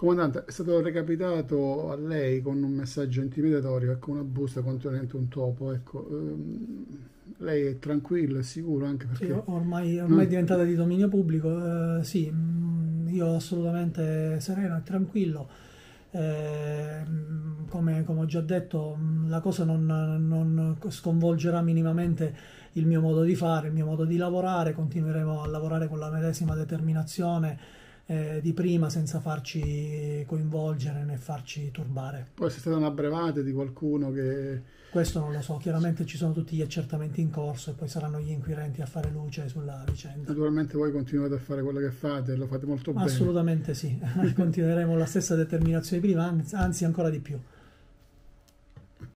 Comandante, è stato recapitato a lei con un messaggio intimidatorio, ecco, una busta contenente un topo, ecco. ehm, lei è tranquillo e sicuro anche Sì, perché... ormai, ormai è Mm. diventata di dominio pubblico, eh, sì, mm, io assolutamente sereno e tranquillo. Eh, come, come ho già detto, mm, la cosa non, non sconvolgerà minimamente il mio modo di fare, il mio modo di lavorare, continueremo a lavorare con la medesima determinazione eh, di prima senza farci coinvolgere né farci turbare. Poi c'è stata una brevata di qualcuno che... Questo non lo so, chiaramente ci sono tutti gli accertamenti in corso e poi saranno gli inquirenti a fare luce sulla vicenda. Naturalmente voi continuate a fare quello che fate, lo fate molto bene. Assolutamente sì, continueremo la stessa determinazione di prima, anzi ancora di più.